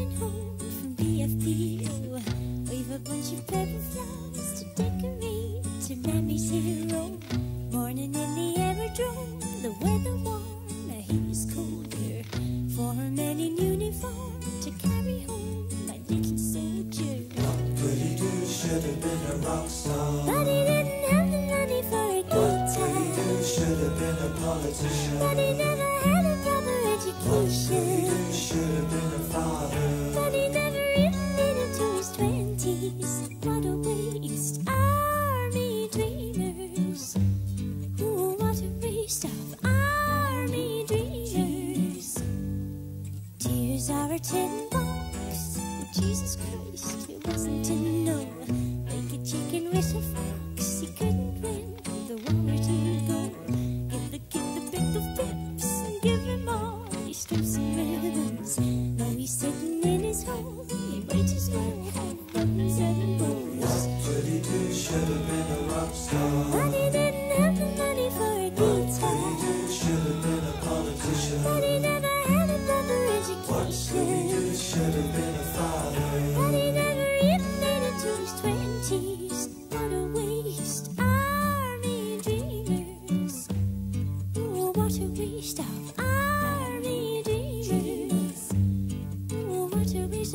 coming home from BFP We've a bunch of purple flowers to decorate To Tonight hero Morning in the aerodrome The weather warm, a heat's colder For a man in uniform to carry home My little soldier What could he do? Should have been a rock star But he didn't have the money for a good time What could he do? Should have been a politician But he never had a proper education What could he do? Should have been Are a tin box. Jesus Christ, it wasn't to know. Like a chicken with a fox, he couldn't win the war to go. Give the kid the bit of tips and give him all these strips and ribbons. Now he's sitting in his hole, he writes his well, have buttons and bows. Pretty dude should have been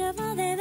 lleva de